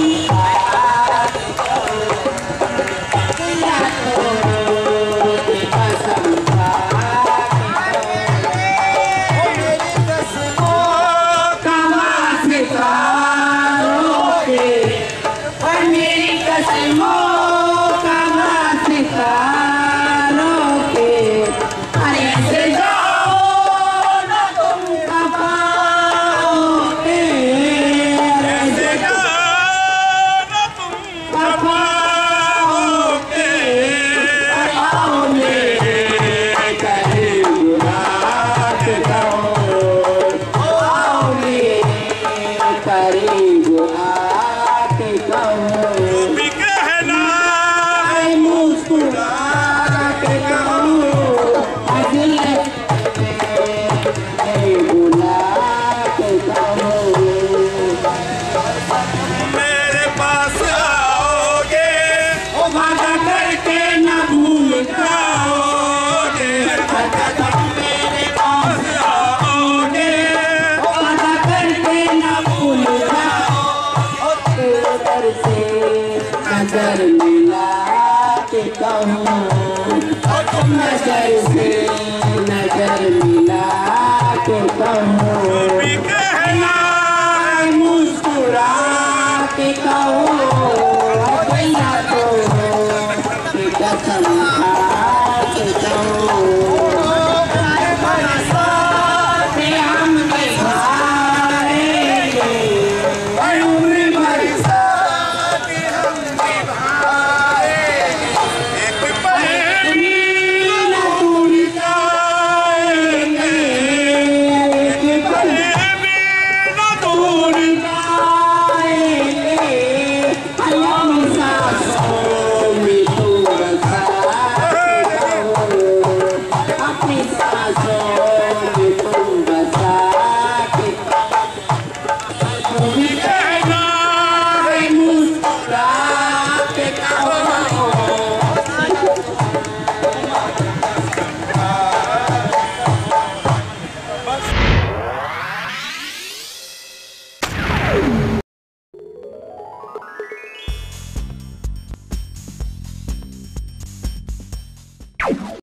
Yeah. Oh. नज़र मिला के कहूँ। नज़र से नज़र मिला के कहूँ।